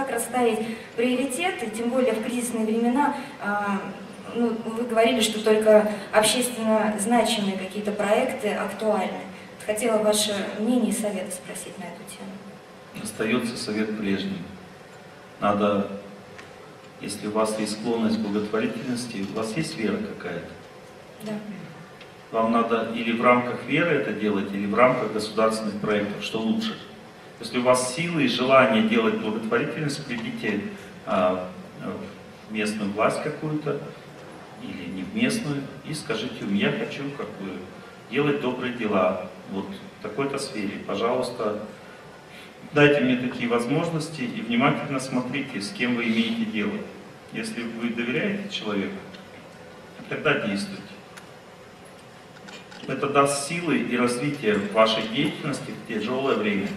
как расставить приоритеты, тем более в кризисные времена, а, ну, вы говорили, что только общественно значимые какие-то проекты актуальны. Хотела ваше мнение и совет спросить на эту тему. Остается совет прежний. Надо, если у вас есть склонность к благотворительности, у вас есть вера какая-то? Да. Вам надо или в рамках веры это делать, или в рамках государственных проектов, что лучше. Если у вас силы и желание делать благотворительность, придите а, в местную власть какую-то, или не в местную, и скажите им, я хочу как бы делать добрые дела вот в такой-то сфере. Пожалуйста, дайте мне такие возможности и внимательно смотрите, с кем вы имеете дело. Если вы доверяете человеку, тогда действуйте. Это даст силы и развитие вашей деятельности в тяжелое время.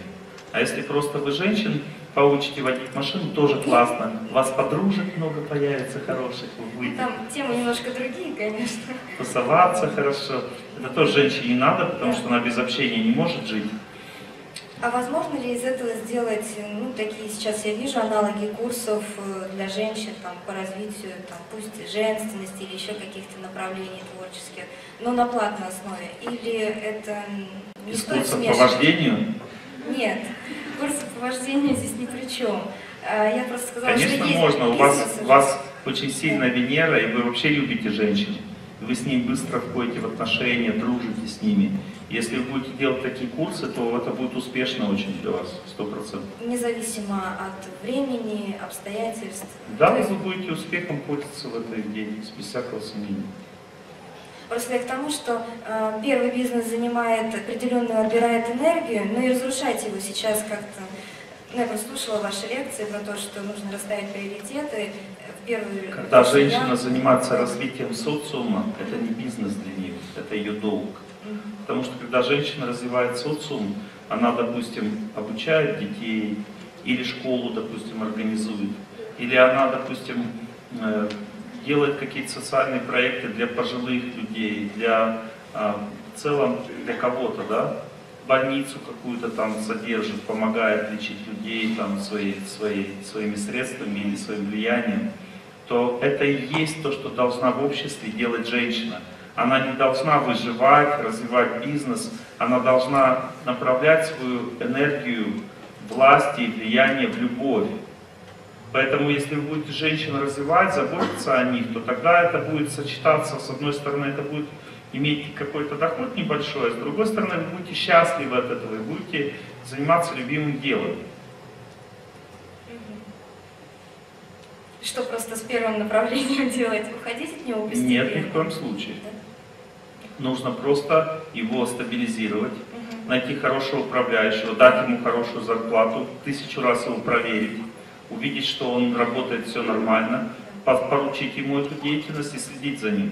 А если просто вы женщин поучите водить машину, тоже классно. У вас подружек много появится хороших, вы будете. Там темы немножко другие, конечно. Тусоваться хорошо. Это тоже женщине не надо, потому что она без общения не может жить. А возможно ли из этого сделать, ну, такие сейчас я вижу аналоги курсов э, для женщин там, по развитию, там, пусть женственности или еще каких-то направлений творческих, но на платной основе? Или это не Из стоит курсов по вождению? Нет, курсы по вождению здесь ни при чем. А, Я просто сказала, Конечно, что можно. У вас, у вас очень сильная Венера, и вы вообще любите женщин. Вы с ней быстро входите в отношения, дружите с ними. Если вы будете делать такие курсы, то это будет успешно очень для вас, сто процентов. Независимо от времени, обстоятельств. Да, вы будете успехом пользоваться в этой деятельности, без всякого сомнения. Просто я к тому, что э, первый бизнес занимает определенную, отбирает энергию, но и разрушать его сейчас как-то... Ну, я просто слушала ваши лекции про то, что нужно расставить приоритеты. э, В первую Когда женщина себя. занимается развитием социума, это не бизнес для нее, это ее долг. Потому что когда женщина развивает социум, она, допустим, обучает детей, или школу, допустим, организует, или она, допустим, э, делает какие-то социальные проекты для пожилых людей, для а, в целом для кого-то, да, больницу какую-то там содержит, помогает лечить людей там своей, своей, своими средствами или своим влиянием, то это и есть то, что должна в обществе делать женщина. Она не должна выживать, развивать бизнес, она должна направлять свою энергию власти и влияния в любовь. Поэтому, если вы будете женщин развивать, заботиться о них, то тогда это будет сочетаться, с одной стороны, это будет иметь какой-то доход небольшой, а с другой стороны, вы будете счастливы от этого и будете заниматься любимым делом. Что просто с первым направлением делать? Уходить от него постепенно? Нет, ни в коем случае. Да? Нужно просто его стабилизировать, Мгм. найти хорошего управляющего, дать ему хорошую зарплату, тысячу раз его проверить, увидеть, что он работает все нормально, по- поручить ему эту деятельность и следить за ним.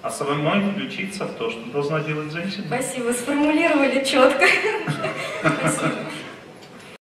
А самой включиться в то, что должна делать женщина. Спасибо, сформулировали четко. Спасибо.